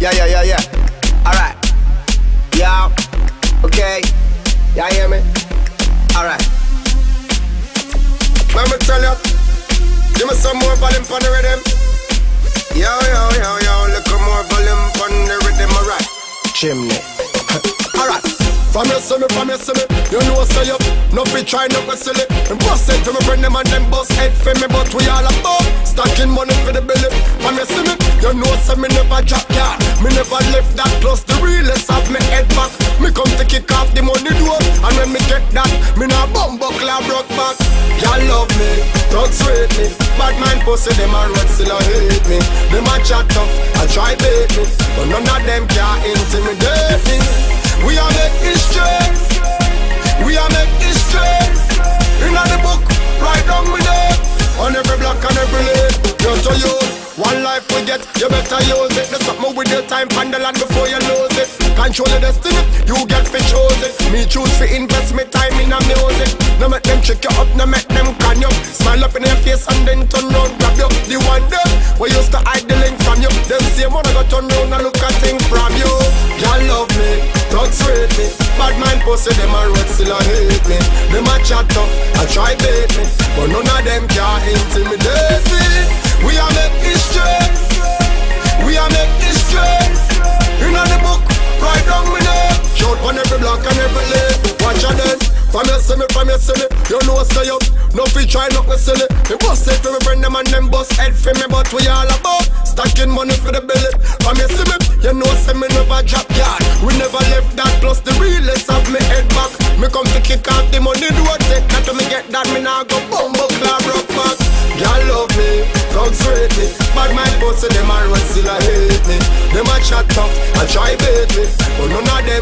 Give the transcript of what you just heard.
Yeah, yeah, yeah, yeah. Alright. Yeah. Okay. Yeah, hear me? Alright. Let me tell you. Give me some more volume on the rhythm. Yo, yo, yo, yo. Look more volume on the rhythm. Alright. Chimney. Alright. From you see from you see you know say up. No fit try no go silly. And bust it to me friend them and them bust head say me never drop yard. Me never left that plus the realest of me head back. Me come to kick off the money door, and when me get that, me nah bum buckle broke back. Y'all love me, thugs rate me, bad mind pussy them a road still a hate me. Them a chat tough, I try bait me, but none of them can intimidate me. We are make history. Get, you better use it. Do something with your time the land before you lose it. Control your destiny, you get for choose it. Me choose to invest me time in a music. No make them trick you up, no make them can you. Smile up in your face and then turn round, grab you. The one them, we used to hide the link from you. Them same one I got turn round and look at things from you. Y'all love me, thugs rate me. Bad mind pussy, them a road still a hate me. Them a chat tough, I try bait me. But none of them can intimidate You see me, from you see me, you know stay up. No fi try nothing silly. Me bust it for me friend them and them bust head for me, but we all about stacking money for the belly. From you see me, you know say me never drop yard. We never left that plus the realest of me head back. Me come to kick off the money, do a take that to me get that me now go bumbo club rock back. Y'all love me, thugs rate me Bad mind pussy, them a run still a hate me Them a chat tough, I try bait me But none of them